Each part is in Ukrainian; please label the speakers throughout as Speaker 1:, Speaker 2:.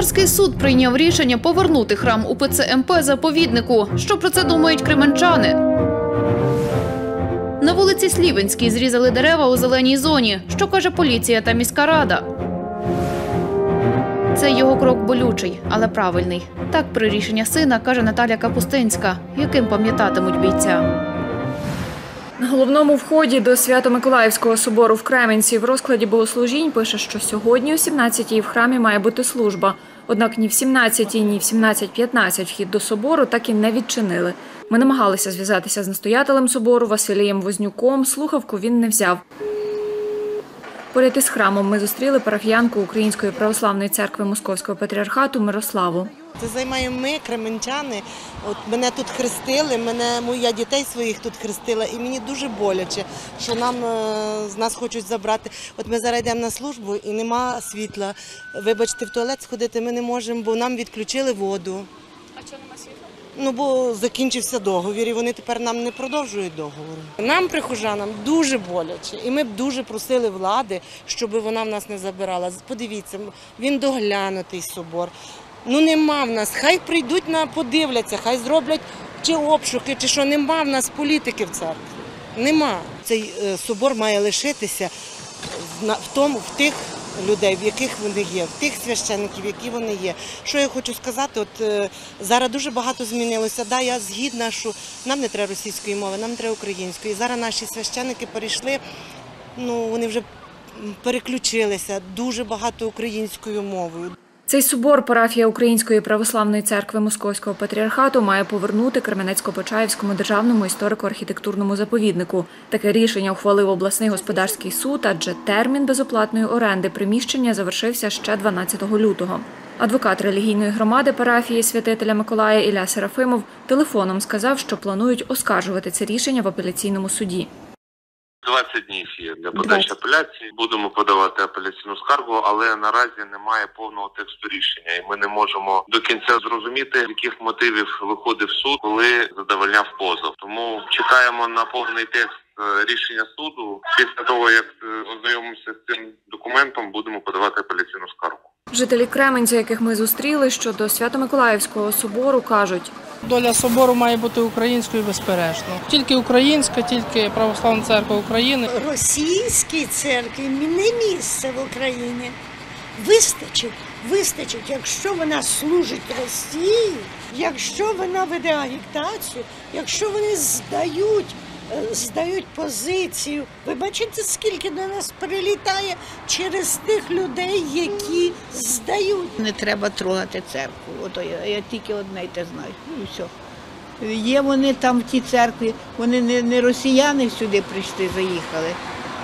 Speaker 1: Господарський суд прийняв рішення повернути храм УПЦ МП заповіднику. Що про це думають кременчани? На вулиці Слівенській зрізали дерева у зеленій зоні. Що каже поліція та міська рада? Це його крок болючий, але правильний. Так при рішення сина каже Наталя Капустинська, яким пам'ятатимуть бійця.
Speaker 2: На головному вході до Свято-Миколаївського собору в Кременці в розкладі богослужінь пише, що сьогодні о 17-й в храмі має бути служба. Однак ні в 17-й, ні в 17.15 вхід до собору так і не відчинили. Ми намагалися зв'язатися з настоятелем собору Василієм Вознюком. Слухавку він не взяв. Поряд із храмом ми зустріли парафіянку Української православної церкви Московського патріархату Мирославу.
Speaker 3: Це займаємо ми, кременчани. От мене тут хрестили, мене ну, я дітей своїх тут хрестила, і мені дуже боляче, що нам е, з нас хочуть забрати. От ми зараз йдемо на службу і нема світла. Вибачте, в туалет сходити ми не можемо, бо нам відключили воду. А чого нема світла? Ну бо закінчився договір, і вони тепер нам не продовжують договор. Нам, прихожанам, дуже боляче, і ми б дуже просили влади, щоб вона в нас не забирала. Подивіться, він доглянутий собор. Ну нема в нас. Хай прийдуть на подивляться, хай зроблять чи обшуки, чи що нема в нас політики в церкві. Нема. Цей е, собор має лишитися в тому, в тих людей, в яких вони є, в тих священників, які вони є. Що я хочу сказати, от е, зараз дуже багато змінилося. Да, я згідна, що нам не треба російської мови, нам треба української. Зараз наші священники перейшли, ну вони вже переключилися дуже багато українською мовою.
Speaker 2: Цей собор парафія Української православної церкви Московського патріархату має повернути Кременецько-Почаївському державному історико-архітектурному заповіднику. Таке рішення ухвалив обласний господарський суд, адже термін безоплатної оренди приміщення завершився ще 12 лютого. Адвокат релігійної громади парафії святителя Миколая Ілля Серафимов телефоном сказав, що планують оскаржувати це рішення в апеляційному суді.
Speaker 4: 20 днів є для подачі апеляції. Будемо подавати апеляційну скаргу, але наразі немає повного тексту рішення, і ми не можемо до кінця зрозуміти, яких мотивів виходив суд, коли задовольняв позов. Тому чекаємо на повний текст е, рішення суду. Після того як е, ознайомимося з цим документом, будемо подавати апеляційну скаргу.
Speaker 2: Жителі Кременця, яких ми зустріли щодо Свято-Миколаївського собору, кажуть,
Speaker 5: Доля собору має бути українською безперечно. Тільки українська, тільки православна церква України.
Speaker 6: російській церкві не місце в Україні. Вистачить, вистачить, якщо вона служить Росії, якщо вона веде агітацію, якщо вони здають, здають позицію. Ви бачите, скільки до нас прилітає через тих людей, які здають.
Speaker 7: Не треба трогати церкву. Ото я, я тільки одне й те знаю. Ну і все. Є вони там в тій церкві, вони не, не росіяни сюди прийшли, заїхали,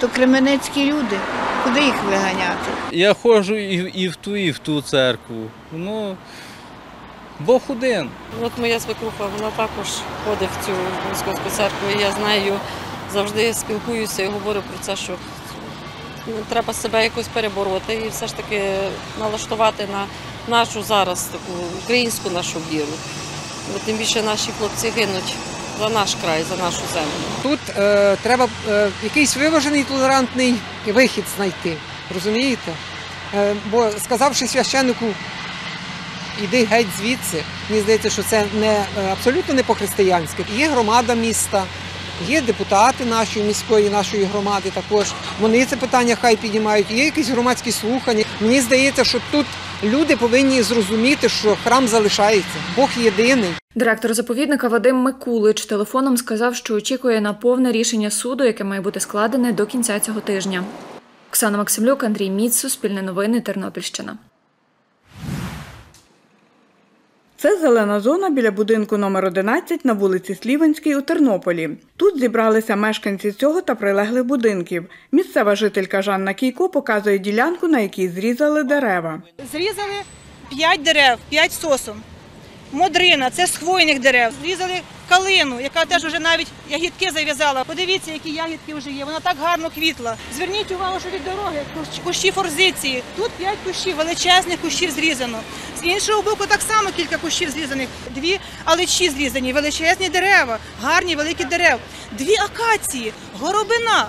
Speaker 7: то кременецькі люди. Куди їх виганяти?
Speaker 8: Я ходжу і, і в ту, і в ту церкву. Ну, Бог один.
Speaker 9: От моя свекруха, вона також ходить в цю московську церкву. І я з нею завжди спілкуюся і говорю про це, що треба себе якось перебороти і все ж таки налаштувати на нашу зараз таку українську нашу віру. Бо тим більше наші хлопці гинуть за наш край, за нашу землю.
Speaker 10: Тут е, треба е, якийсь виважений толерантний вихід знайти. Розумієте? Е, бо сказавши священнику, іди геть звідси, мені здається, що це не е, абсолютно не по-християнськи. Є громада міста, є депутати нашої міської, нашої громади також. Вони це питання хай піднімають. Є якісь громадські слухання. Мені здається, що тут люди повинні зрозуміти, що храм залишається, Бог єдиний.
Speaker 2: Директор заповідника Вадим Микулич телефоном сказав, що очікує на повне рішення суду, яке має бути складене до кінця цього тижня. Оксана Максимлюк, Андрій Міц, Суспільне новини, Тернопільщина.
Speaker 11: Це зелена зона біля будинку номер 11 на вулиці Слівенській у Тернополі. Тут зібралися мешканці цього та прилеглих будинків. Місцева жителька Жанна Кійко показує ділянку, на якій зрізали дерева.
Speaker 12: Зрізали 5 дерев, 5 сосом. Модрина, це з хвойних дерев. Зрізали калину, яка теж вже навіть ягідки зав'язала. Подивіться, які ягідки вже є. Вона так гарно квітла. Зверніть увагу, що від дороги кущі форзиції. Тут п'ять кущів, величезних кущів зрізано. З іншого боку, так само кілька кущів зрізаних. Дві алечі зрізані, величезні дерева, гарні великі дерева. Дві акації, горобина.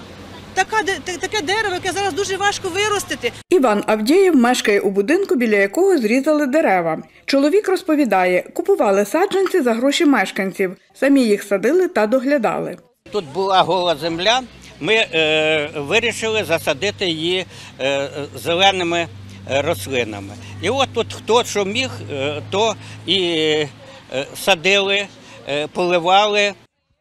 Speaker 12: Така, де- таке дерево, яке зараз дуже важко виростити.
Speaker 1: Іван Авдєєв мешкає у будинку, біля якого зрізали дерева. Чоловік розповідає, купували саджанці за гроші мешканців, самі їх садили та доглядали.
Speaker 13: Тут була гола земля. Ми е, вирішили засадити її е, зеленими е, рослинами. І от тут хто що міг, е, то і е, садили, поливали.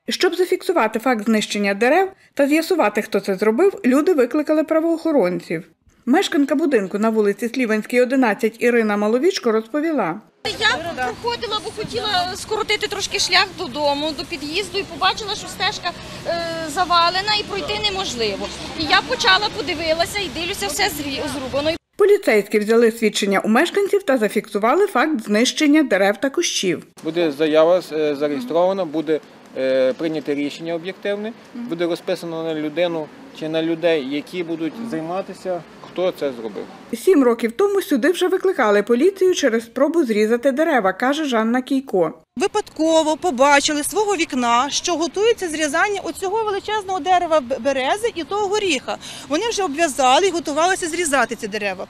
Speaker 1: Щоб зафіксувати факт знищення дерев та з'ясувати, хто це зробив, люди викликали правоохоронців. Мешканка будинку на вулиці Сліванській, 11 Ірина Маловічко розповіла.
Speaker 14: Я проходила, бо хотіла скоротити трошки шлях додому, до під'їзду, і побачила, що стежка е, завалена і пройти неможливо. І я почала, подивилася і дивлюся, все зрі- зрубано.
Speaker 1: Поліцейські взяли свідчення у мешканців та зафіксували факт знищення дерев та кущів.
Speaker 15: Буде заява е, зареєстрована, буде е, прийнято рішення об'єктивне, буде розписано на людину чи на людей, які будуть займатися, хто це зробив.
Speaker 1: Сім років тому сюди вже викликали поліцію через спробу зрізати дерева, каже Жанна Кійко.
Speaker 12: Випадково побачили з свого вікна, що готується зрізання оцього величезного дерева берези і того горіха. Вони вже обв'язали і готувалися зрізати ці дерева.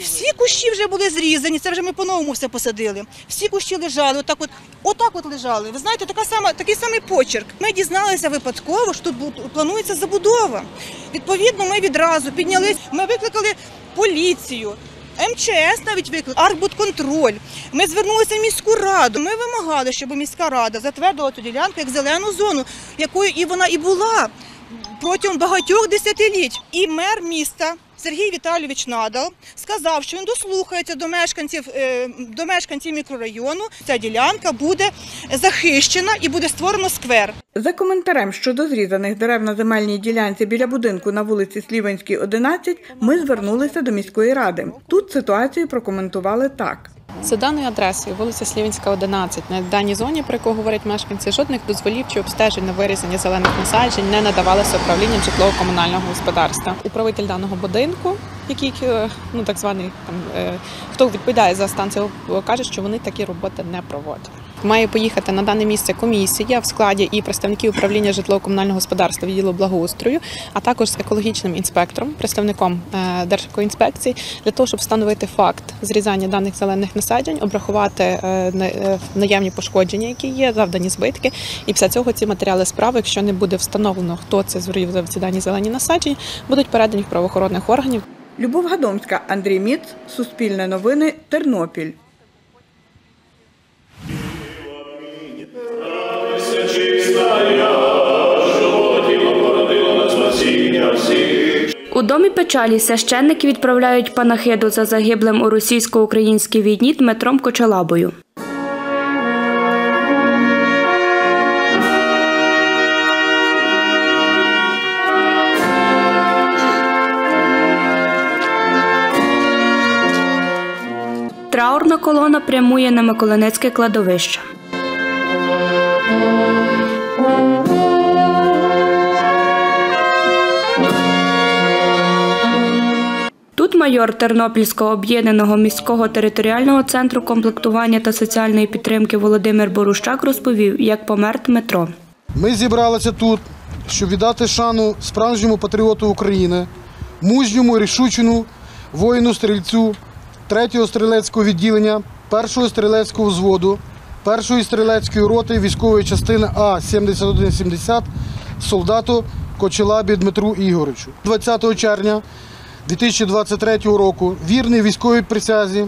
Speaker 12: Всі кущі вже були зрізані, це вже ми по-новому все посадили. Всі кущі лежали, отак от, отак от лежали. Ви знаєте, така сама, такий самий почерк. Ми дізналися випадково, що тут планується забудова. Відповідно, ми відразу піднялись, ми викликали поліцію. МЧС навіть виклик, Арбудконтроль. Ми звернулися в міську раду. Ми вимагали, щоб міська рада затвердила цю ділянку як зелену зону, якою і вона і була протягом багатьох десятиліть. І мер міста Сергій Віталійович Надал сказав, що він дослухається до мешканців, е, до мешканців мікрорайону. Ця ділянка буде захищена і буде створено сквер.
Speaker 1: За коментарем щодо зрізаних дерев на земельній ділянці біля будинку на вулиці Слівенській, 11, ми звернулися до міської ради. Тут ситуацію прокоментували так.
Speaker 16: За даною адресою, вулиця Слівінська, 11, на даній зоні, про яку говорять мешканці, жодних дозволів чи обстежень на вирізання зелених насаджень не надавалося управлінням житлово-комунального господарства. Управитель даного будинку, який е, ну так званий там е, хто відповідає за станцію, каже, що вони такі роботи не проводять. Має поїхати на дане місце комісія в складі і представників управління житлово-комунального господарства відділу благоустрою, а також з екологічним інспектором, представником е, Держекоінспекції, для того, щоб встановити факт зрізання даних зелених насаджень, обрахувати е, е, наявні пошкодження, які є, завдані збитки. І після цього ці матеріали справи, якщо не буде встановлено, хто це зрізав ці дані зелені насадження, будуть передані в правоохоронних органів.
Speaker 1: Любов Гадомська, Андрій Міц, Суспільне новини, Тернопіль.
Speaker 17: Домі печалі священники відправляють панахиду за загиблим у російсько-українській війні Дмитром Кочалабою. Траурна колона прямує на Миколинецьке кладовище. Майор Тернопільського об'єднаного міського територіального центру комплектування та соціальної підтримки Володимир Борущак розповів, як помер Дмитро.
Speaker 18: Ми зібралися тут, щоб віддати шану справжньому патріоту України, мужньому, рішучому воїну стрільцю 3-го стрілецького відділення, 1-го стрілецького взводу, 1-ї стрілецької роти військової частини А-7170 солдату Кочелабі Дмитру Ігоровичу. 20 червня 2023 року вірний військовій присязі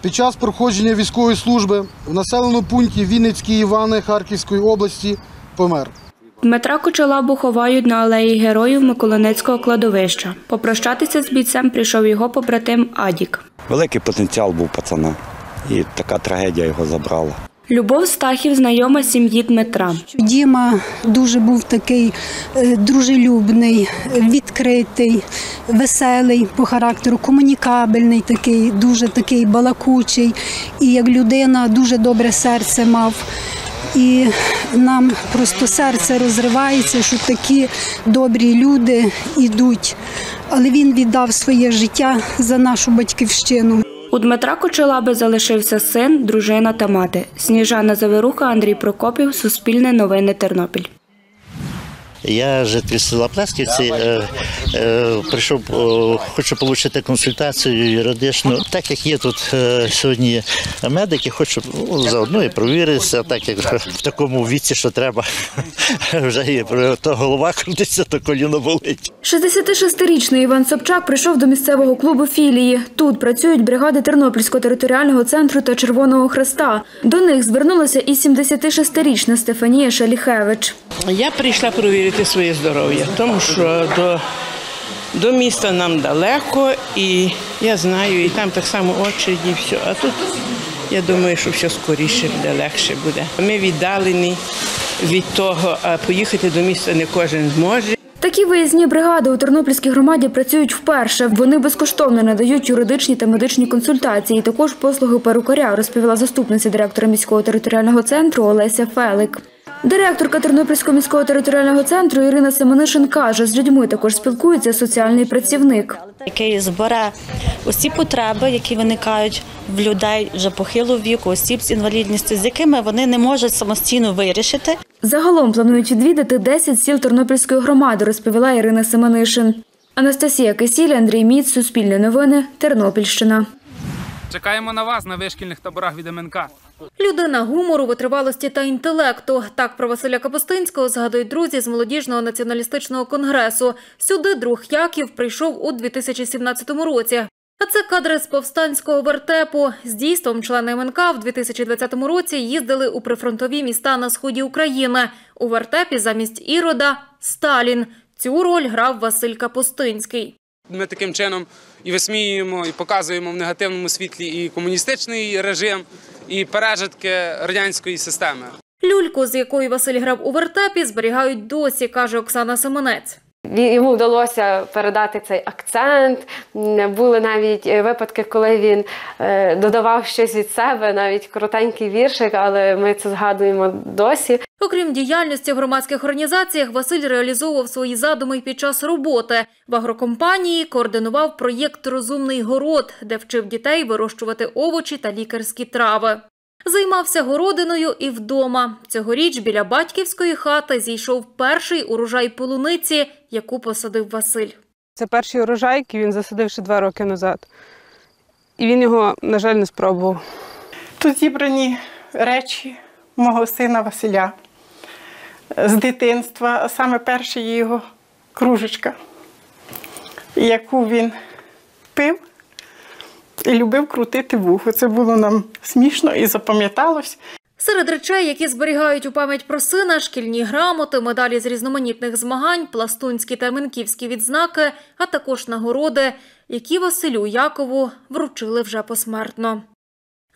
Speaker 18: під час проходження військової служби в населеному пункті Вінницькій Івани Харківської області помер.
Speaker 17: Дмитра Кочалабу ховають на алеї героїв Миколинецького кладовища. Попрощатися з бійцем прийшов його побратим Адік.
Speaker 4: Великий потенціал був пацана, і така трагедія його забрала.
Speaker 17: Любов Стахів знайома сім'ї Дмитра.
Speaker 19: Діма дуже був такий е, дружелюбний, відкритий, веселий по характеру, комунікабельний, такий, дуже такий балакучий. І як людина дуже добре серце мав. І нам просто серце розривається, що такі добрі люди йдуть. Але він віддав своє життя за нашу батьківщину.
Speaker 17: У Дмитра Кочелаби залишився син, дружина та мати. Сніжана Заверуха, Андрій Прокопів, Суспільне новини Тернопіль.
Speaker 20: Я житель села Плесківці, прийшов, хочу отримати консультацію юридичну. Так як є тут е, сьогодні медики, хочу ну, заодно і провіритися, так як в такому віці, що треба. Вже і то голова крутиться, то коліно болить.
Speaker 21: 66-річний Іван Собчак прийшов до місцевого клубу філії. Тут працюють бригади Тернопільського територіального центру та Червоного Хреста. До них звернулася і 76-річна Стефанія Шаліхевич.
Speaker 22: Я прийшла перевірити своє здоров'я, тому що до, до міста нам далеко, і я знаю, і там так само очереді, і все. А тут я думаю, що все скоріше буде, легше буде. Ми віддалені від того, а поїхати до міста не кожен зможе.
Speaker 21: Такі виїзні бригади у Тернопільській громаді працюють вперше. Вони безкоштовно надають юридичні та медичні консультації, також послуги перукаря, розповіла заступниця директора міського територіального центру Олеся Фелик. Директорка Тернопільського міського територіального центру Ірина Семенишин каже, з людьми також спілкується соціальний працівник.
Speaker 23: який збере усі потреби, які виникають в людей вже похилого віку, осіб з інвалідністю, з якими вони не можуть самостійно вирішити.
Speaker 21: Загалом планують відвідати 10 сіл Тернопільської громади, розповіла Ірина Семенишин. Анастасія Кисіль, Андрій Міц, Суспільне новини, Тернопільщина.
Speaker 24: Чекаємо на вас на вишкільних таборах від МНК.
Speaker 25: Людина гумору, витривалості та інтелекту. Так про Василя Капустинського згадують друзі з молодіжного націоналістичного конгресу. Сюди друг Яків прийшов у 2017 році. А це кадри з повстанського вертепу. З дійством члени МНК в 2020 році їздили у прифронтові міста на сході України. У вертепі замість Ірода – Сталін. Цю роль грав Василь Капустинський.
Speaker 24: Ми таким чином і висміюємо, і показуємо в негативному світлі і комуністичний режим, і пережитки радянської системи.
Speaker 25: Люльку, з якою Василь грав у вертепі, зберігають досі, каже Оксана Семенець.
Speaker 26: Йому вдалося передати цей акцент. Були навіть е, випадки, коли він е, додавав щось від себе, навіть коротенький віршик, але ми це згадуємо досі.
Speaker 25: Окрім діяльності в громадських організаціях, Василь реалізовував свої задуми під час роботи. В агрокомпанії координував проєкт Розумний город, де вчив дітей вирощувати овочі та лікарські трави. Займався городиною і вдома. Цьогоріч біля батьківської хати зійшов перший урожай полуниці, яку посадив Василь.
Speaker 27: Це перший урожай, який він засадив ще два роки назад. І він його, на жаль, не спробував.
Speaker 15: Тут зібрані речі мого сина Василя з дитинства. А Саме перша його кружечка, яку він пив і любив крутити вухо. Це було нам смішно і запам'яталось.
Speaker 25: Серед речей, які зберігають у пам'ять про сина, шкільні грамоти, медалі з різноманітних змагань, пластунські та менківські відзнаки, а також нагороди, які Василю Якову вручили вже посмертно.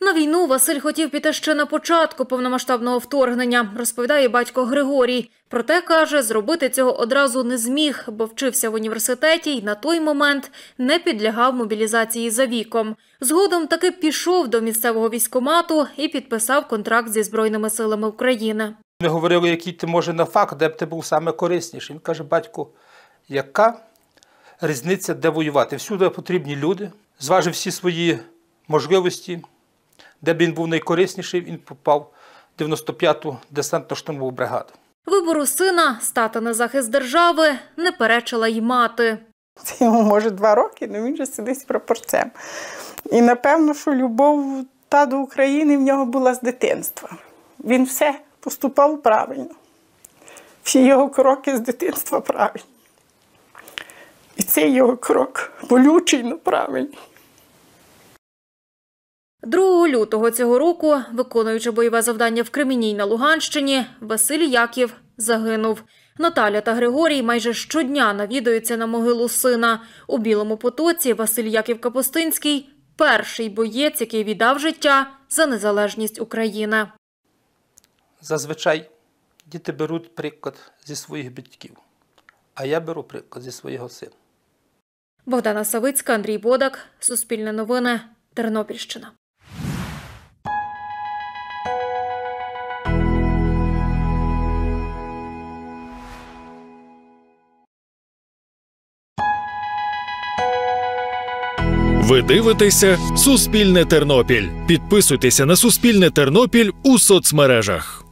Speaker 25: На війну Василь хотів піти ще на початку повномасштабного вторгнення, розповідає батько Григорій. Проте каже, зробити цього одразу не зміг, бо вчився в університеті і на той момент не підлягав мобілізації за віком. Згодом таки пішов до місцевого військомату і підписав контракт зі збройними силами України.
Speaker 28: Ми говорили, який ти може на факт, де б ти був саме корисніший. Він каже, батько, яка різниця, де воювати? Всюди потрібні люди, зважив всі свої можливості, де б він був найкорисніший, він попав в 95-ту десантно-штурмову бригаду.
Speaker 25: Вибору сина стати на захист держави не перечила й мати.
Speaker 15: Це йому може два роки, але він вже сидить прапорцем. І напевно, що любов та до України в нього була з дитинства. Він все поступав правильно. Всі його кроки з дитинства правильні. І цей його крок болючий, але правильний.
Speaker 25: 2 лютого цього року, виконуючи бойове завдання в Кремінній на Луганщині, Василь Яків загинув. Наталя та Григорій майже щодня навідуються на могилу сина. У Білому потоці Василь Яків Капустинський – перший боєць, який віддав життя за незалежність України.
Speaker 28: Зазвичай діти беруть приклад зі своїх батьків, а я беру приклад зі свого сина.
Speaker 25: Богдана Савицька, Андрій Бодак, Суспільне новини, Тернопільщина.
Speaker 29: Ви дивитеся Суспільне Тернопіль. Підписуйтеся на Суспільне Тернопіль у соцмережах.